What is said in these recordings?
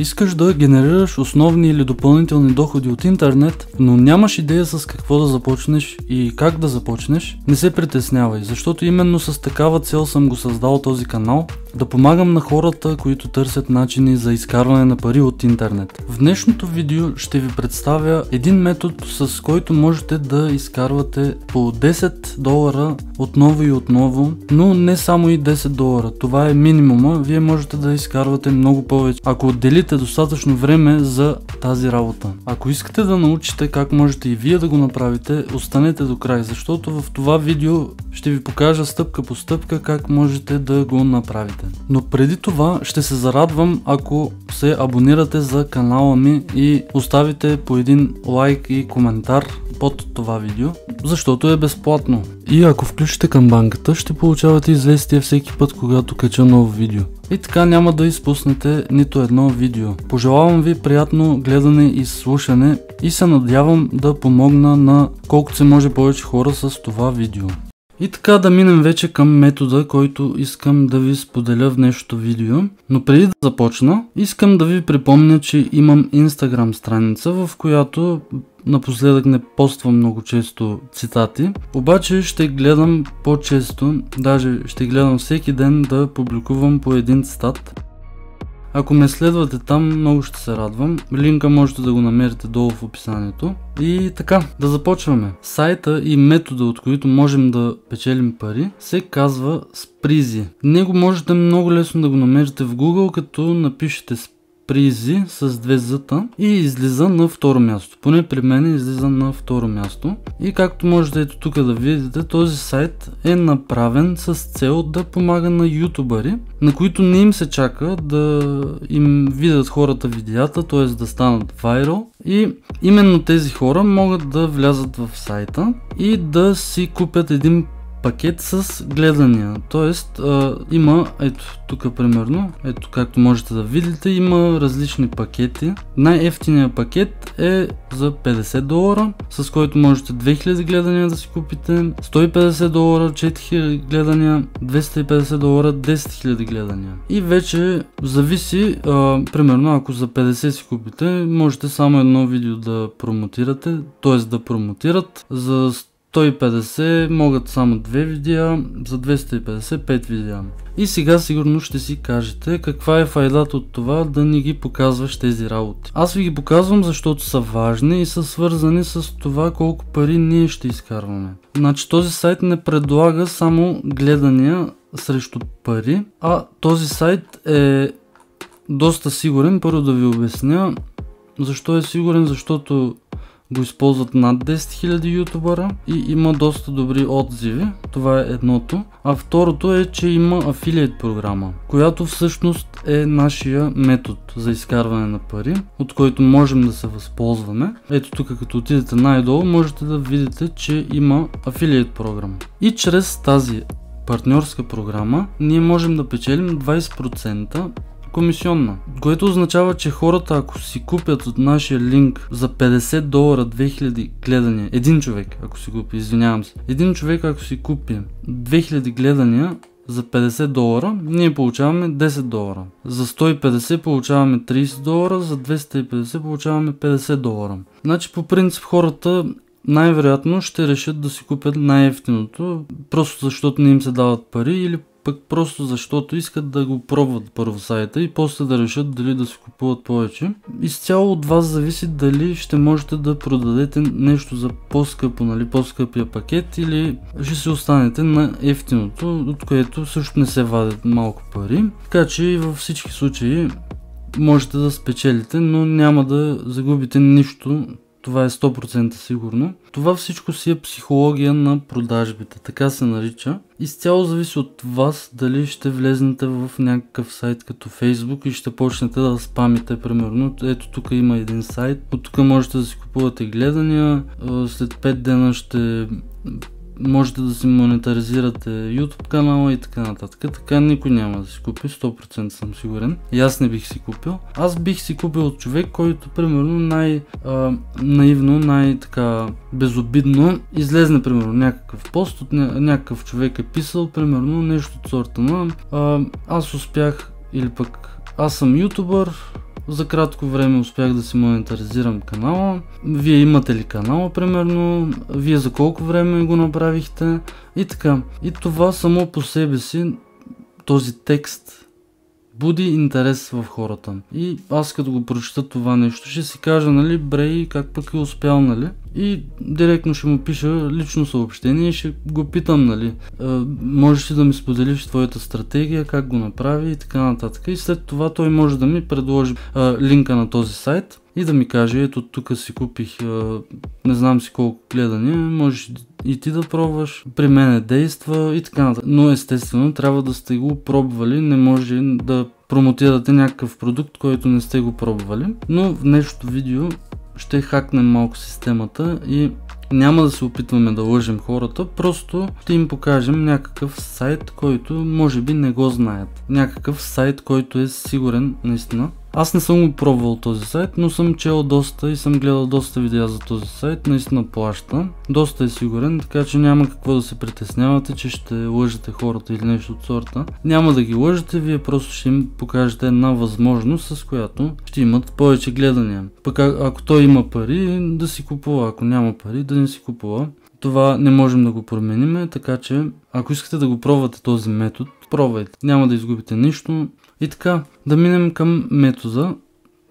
Искаш да генерираш основни или допълнителни доходи от интернет, но нямаш идея с какво да започнеш и как да започнеш, не се притеснявай, защото именно с такава цел съм го създал този канал, да помагам на хората, които търсят начини за изкарване на пари от интернет. В днешното видео ще ви представя един метод, с който можете да изкарвате по 10 долара отново и отново, но не само и 10 долара. Това е минимума, вие можете да изкарвате много повече, ако отделите достатъчно време за тази работа. Ако искате да научите как можете и вие да го направите, останете до край, защото в това видео ще ви покажа стъпка по стъпка как можете да го направите. Но преди това ще се зарадвам ако се абонирате за канала ми и оставите по един лайк и коментар под това видео, защото е безплатно. И ако включите камбанката, ще получавате известия всеки път, когато кача ново видео. И така няма да изпуснете нито едно видео. Пожелавам ви приятно гледане и слушане и се надявам да помогна на колкото се може повече хора с това видео. И така да минем вече към метода, който искам да ви споделя в днешното видео. Но преди да започна, искам да ви припомня, че имам инстаграм страница, в която напоследък не поствам много често цитати, обаче ще гледам по-често, даже ще гледам всеки ден да публикувам по един цитат. Ако ме следвате там, много ще се радвам. Линка можете да го намерите долу в описанието. И така, да започваме. Сайта и метода, от които можем да печелим пари, се казва Spreezy. Него можете много лесно да го намерите в Google, като напишете Spreezy призи с две зъта и излиза на второ място. Поне при мен излиза на второ място. И както можете ето тук да видите, този сайт е направен с цел да помага на ютубъри, на които не им се чака да им видят хората видеята, т.е. да станат вайрал. И именно тези хора могат да влязат в сайта и да си купят един пакет с гледания. Тоест а, има, ето тук примерно, ето както можете да видите, има различни пакети. Най-ефтиният пакет е за 50 долара, с който можете 2000 гледания да си купите, 150 долара 4000 гледания, 250 долара 10 000 гледания. И вече зависи, а, примерно ако за 50 си купите, можете само едно видео да промотирате, т.е. да промотират за 150 могат само 2 видеа, за 250 5 видеа. И сега сигурно ще си кажете каква е файлата от това да ни ги показваш тези работи. Аз ви ги показвам защото са важни и са свързани с това колко пари ние ще изкарваме. Значи този сайт не предлага само гледания срещу пари, а този сайт е доста сигурен. Първо да ви обясня защо е сигурен, защото го използват над 10 000 ютубъра и има доста добри отзиви. Това е едното. А второто е, че има афилиет програма, която всъщност е нашия метод за изкарване на пари, от който можем да се възползваме. Ето тук като отидете най-долу можете да видите, че има афилиет програма. И чрез тази партньорска програма ние можем да печелим 20% комисионна. Което означава, че хората ако си купят от нашия линк за 50 долара 2000 гледания, един човек ако си купи, извинявам се, един човек ако си купи 2000 гледания, за 50 долара ние получаваме 10 долара. За 150 получаваме 30 долара, за 250 получаваме 50 долара. Значи по принцип хората най-вероятно ще решат да си купят най-ефтиното, просто защото не им се дават пари или пък просто защото искат да го пробват първо сайта и после да решат дали да си купуват повече. Изцяло от вас зависи дали ще можете да продадете нещо за по-скъпо, нали, по-скъпия пакет или ще се останете на ефтиното, от което също не се вадят малко пари. Така че във всички случаи можете да спечелите, но няма да загубите нищо това е 100% сигурно. Това всичко си е психология на продажбите, така се нарича. Изцяло зависи от вас дали ще влезнете в някакъв сайт като Facebook и ще почнете да спамите, примерно. Ето тук има един сайт, от тук можете да си купувате гледания, след 5 дена ще можете да си монетаризирате YouTube канала и така нататък. Така никой няма да си купи, 100% съм сигурен. И аз не бих си купил. Аз бих си купил от човек, който примерно най-наивно, най-така безобидно излезне примерно някакъв пост от ня- някакъв човек е писал примерно нещо от сорта на аз успях или пък аз съм ютубър, За кратко време успях да си монетаризирам канала. Вие имате ли канала, примерно? Вие за колко време го направихте? И така. И това само по себе си, този текст буди интерес в хората. И аз като го прочета това нещо, ще си кажа, нали, Брей, как пък е успял, нали? И директно ще му пиша лично съобщение и ще го питам, нали, можеш ли да ми споделиш твоята стратегия, как го направи и така нататък. И след това той може да ми предложи а, линка на този сайт и да ми каже, ето тук си купих а, не знам си колко гледания, можеш и ти да пробваш, при мен действа и така нататък. Но естествено трябва да сте го пробвали, не може да промотирате някакъв продукт, който не сте го пробвали. Но в днешното видео ще хакнем малко системата и няма да се опитваме да лъжем хората, просто ще им покажем някакъв сайт, който може би не го знаят. Някакъв сайт, който е сигурен наистина аз не съм го пробвал този сайт, но съм чел доста и съм гледал доста видеа за този сайт. Наистина плаща. Доста е сигурен, така че няма какво да се притеснявате, че ще лъжете хората или нещо от сорта. Няма да ги лъжете, вие просто ще им покажете една възможност, с която ще имат повече гледания. Пък ако той има пари, да си купува. Ако няма пари, да не си купува. Това не можем да го променим, така че ако искате да го пробвате този метод, пробвайте. Няма да изгубите нищо. И така, да минем към метода,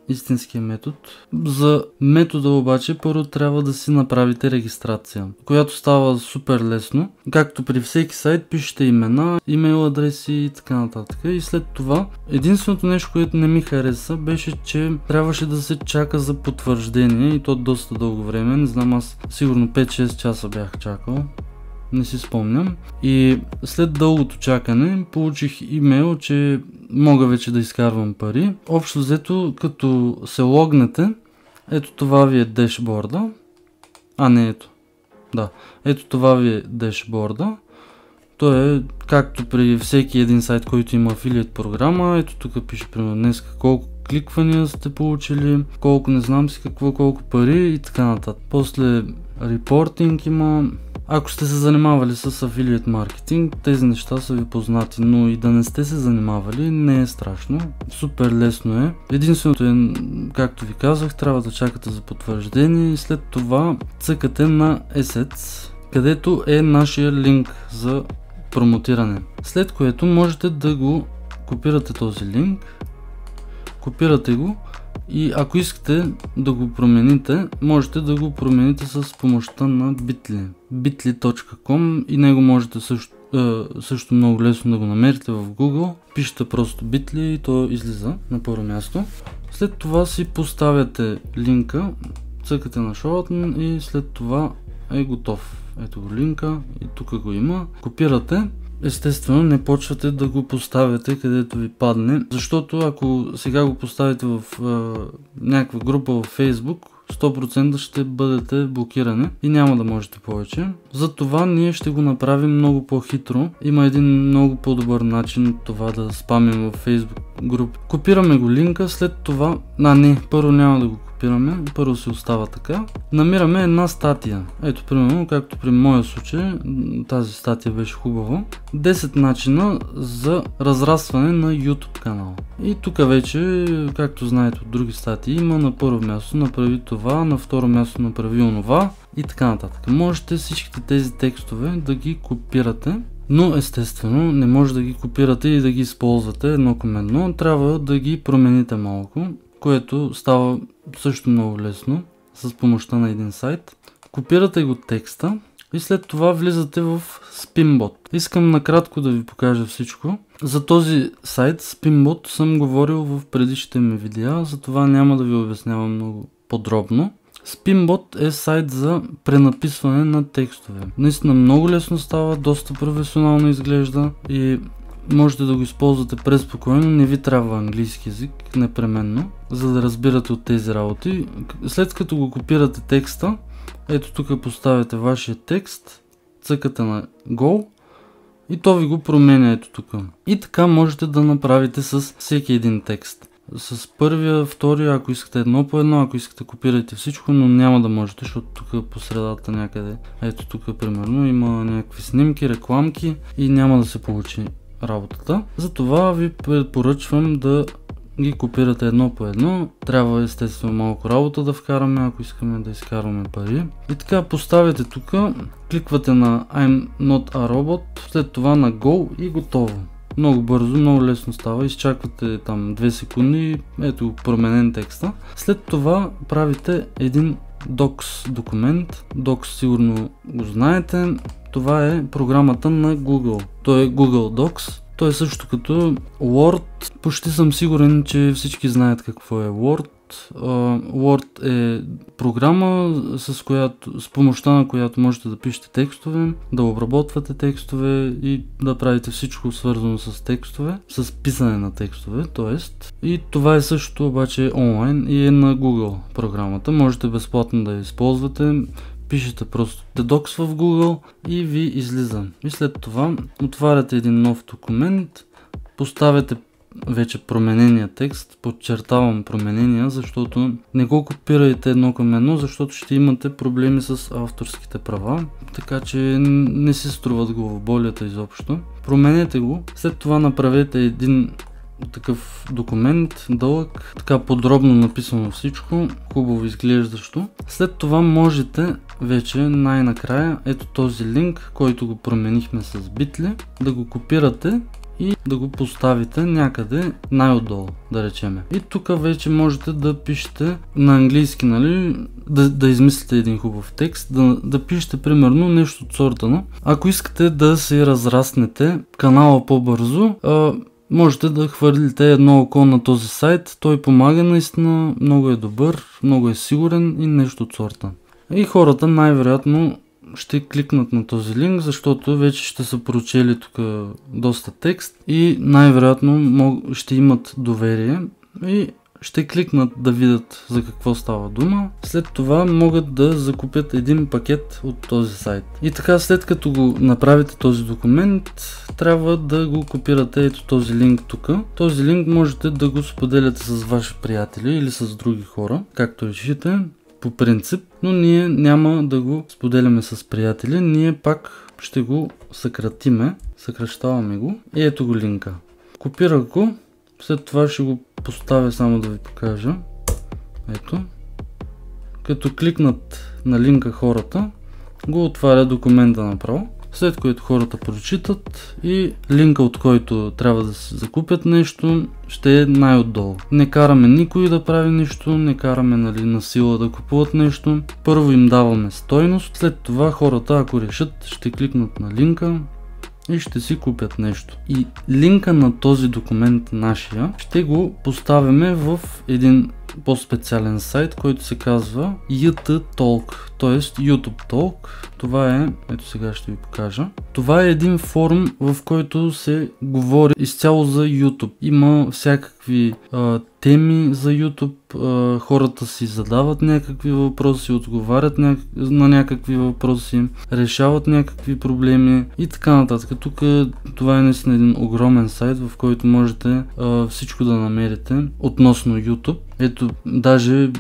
истинския метод. За метода обаче първо трябва да си направите регистрация, която става супер лесно. Както при всеки сайт пишете имена, имейл адреси и така нататък. И след това единственото нещо, което не ми хареса беше, че трябваше да се чака за потвърждение и то доста дълго време. Не знам, аз сигурно 5-6 часа бях чакал не си спомням. И след дългото чакане получих имейл, че мога вече да изкарвам пари. Общо взето, като се логнете, ето това ви е дешборда. А, не ето. Да, ето това ви е дешборда. То е както при всеки един сайт, който има афилиет програма. Ето тук пише примерно днес колко кликвания сте получили, колко не знам си какво, колко пари и така нататък. После репортинг има, ако сте се занимавали с афилиет маркетинг, тези неща са ви познати, но и да не сте се занимавали не е страшно. Супер лесно е. Единственото е, както ви казах, трябва да чакате за потвърждение и след това цъкате на Assets, където е нашия линк за промотиране. След което можете да го копирате този линк, копирате го и ако искате да го промените, можете да го промените с помощта на Bitly. bitly.com и него можете също, е, също много лесно да го намерите в Google. Пишете просто Bitly и то излиза на първо място. След това си поставяте линка, цъкате на Shorten и след това е готов. Ето го линка и тук го има. Копирате естествено не почвате да го поставяте където ви падне, защото ако сега го поставите в а, някаква група в Facebook, 100% ще бъдете блокирани и няма да можете повече. Затова ние ще го направим много по-хитро. Има един много по-добър начин от това да спамим в Facebook групи. Копираме го линка, след това... А, не, първо няма да го копираме, първо се остава така. Намираме една статия. Ето, примерно, както при моя случай, тази статия беше хубава. 10 начина за разрастване на YouTube канал. И тук вече, както знаете от други статии, има на първо място направи това, на второ място направи онова и така нататък. Можете всичките тези текстове да ги копирате но естествено не може да ги копирате и да ги използвате едно към едно, трябва да ги промените малко което става също много лесно с помощта на един сайт. Копирате го текста и след това влизате в Spinbot. Искам накратко да ви покажа всичко. За този сайт Spinbot съм говорил в предишните ми видеа, затова няма да ви обяснявам много подробно. Spinbot е сайт за пренаписване на текстове. Наистина много лесно става, доста професионално изглежда и можете да го използвате преспокойно, не ви трябва английски язик непременно, за да разбирате от тези работи. След като го копирате текста, ето тук поставяте вашия текст, цъкате на Go и то ви го променя ето тук. И така можете да направите с всеки един текст. С първия, втория, ако искате едно по едно, ако искате копирайте всичко, но няма да можете, защото тук по средата някъде, ето тук примерно има някакви снимки, рекламки и няма да се получи работата. Затова ви препоръчвам да ги копирате едно по едно. Трябва естествено малко работа да вкараме, ако искаме да изкарваме пари. И така поставяте тук, кликвате на I'm not a robot, след това на Go и готово. Много бързо, много лесно става. Изчаквате там 2 секунди, ето променен текста. След това правите един Docs документ. Docs сигурно го знаете. Това е програмата на Google. Той е Google Docs. Той е също като Word. Почти съм сигурен, че всички знаят какво е Word. Word е програма, с, която, с помощта на която можете да пишете текстове, да обработвате текстове и да правите всичко свързано с текстове, с писане на текстове, т.е. И това е също обаче онлайн и е на Google програмата. Можете безплатно да я използвате пишете просто Dedox в Google и ви излиза. И след това отваряте един нов документ, поставяте вече променения текст, подчертавам променения, защото не го копирайте едно към едно, защото ще имате проблеми с авторските права, така че не се струват главоболията изобщо. Променете го, след това направете един такъв документ, дълъг, така подробно написано всичко, хубаво изглеждащо. След това можете вече най-накрая, ето този линк, който го променихме с битли, да го копирате и да го поставите някъде най-отдолу, да речеме. И тук вече можете да пишете на английски, нали, да, да измислите един хубав текст, да, да пишете примерно нещо от сорта на. Ако искате да се разраснете канала по-бързо, можете да хвърлите едно око на този сайт. Той помага наистина, много е добър, много е сигурен и нещо от сорта. И хората най-вероятно ще кликнат на този линк, защото вече ще са прочели тук доста текст и най-вероятно ще имат доверие и ще кликнат да видят за какво става дума. След това могат да закупят един пакет от този сайт. И така след като го направите този документ, трябва да го копирате ето този линк тук. Този линк можете да го споделяте с ваши приятели или с други хора, както решите по принцип, но ние няма да го споделяме с приятели, ние пак ще го съкратиме, съкръщаваме го и ето го линка. Копирах го, след това ще го поставя само да ви покажа. Ето. Като кликнат на линка хората, го отваря документа направо след което хората прочитат и линка от който трябва да се закупят нещо ще е най-отдолу. Не караме никой да прави нищо, не караме нали, на сила да купуват нещо. Първо им даваме стойност, след това хората ако решат ще кликнат на линка, и ще си купят нещо. И линка на този документ нашия ще го поставяме в един по-специален сайт, който се казва YT т.е. YouTube Talk. Това е, ето сега ще ви покажа. Това е един форум, в който се говори изцяло за YouTube. Има всякакви а, теми за YouTube, хората си задават някакви въпроси, отговарят на някакви въпроси, решават някакви проблеми и така нататък. Тук това е наистина един огромен сайт, в който можете всичко да намерите относно YouTube. Ето, даже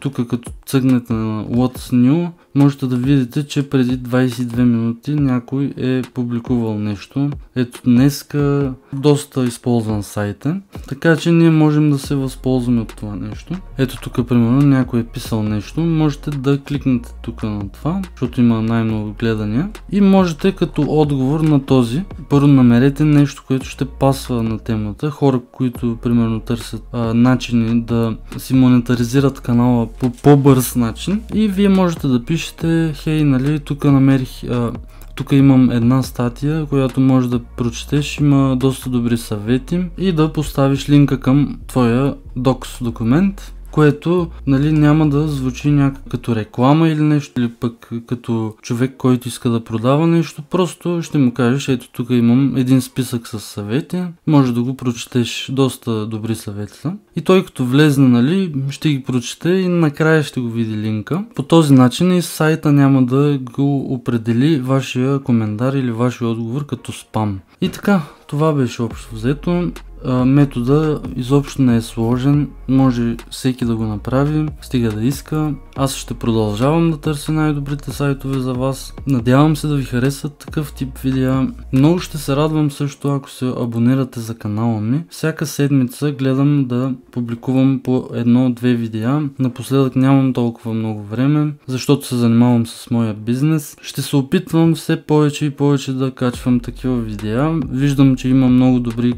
тук като цъгнете на What's New, можете да видите, че преди 22 минути някой е публикувал нещо. Ето днеска доста използван сайта, така че ние можем да се възползваме от това нещо. Ето тук примерно някой е писал нещо, можете да кликнете тук на това, защото има най-много гледания и можете като отговор на този, първо намерете нещо, което ще пасва на темата. Хора, които примерно търсят а, начини да си монетаризират канала по по-бърз начин. И вие можете да пишете, хей, нали, тук намерих а, тук имам една статия, която може да прочетеш, има доста добри съвети и да поставиш линка към твоя докс документ което нали, няма да звучи някак като реклама или нещо, или пък като човек, който иска да продава нещо, просто ще му кажеш, ето тук имам един списък с съвети, може да го прочетеш, доста добри съвети. И той като влезне, нали, ще ги прочете и накрая ще го види линка. По този начин и сайта няма да го определи вашия коментар или вашия отговор като спам. И така, това беше общо взето. Метода изобщо не е сложен, може всеки да го направи, стига да иска. Аз ще продължавам да търся най-добрите сайтове за вас. Надявам се да ви харесат такъв тип видеа. Много ще се радвам също, ако се абонирате за канала ми. Всяка седмица гледам да публикувам по едно-две видеа. Напоследък нямам толкова много време, защото се занимавам с моя бизнес. Ще се опитвам все повече и повече да качвам такива видеа. Виждам, че има много добри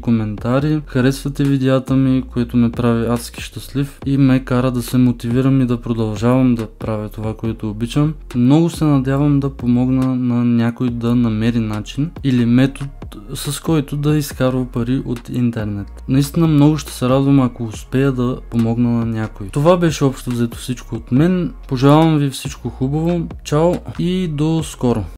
Харесвате видеята ми, което ме прави адски щастлив и ме кара да се мотивирам и да продължавам да правя това, което обичам. Много се надявам да помогна на някой да намери начин или метод с който да изкарва пари от интернет. Наистина много ще се радвам, ако успея да помогна на някой. Това беше общо взето всичко от мен. Пожелавам ви всичко хубаво. Чао и до скоро!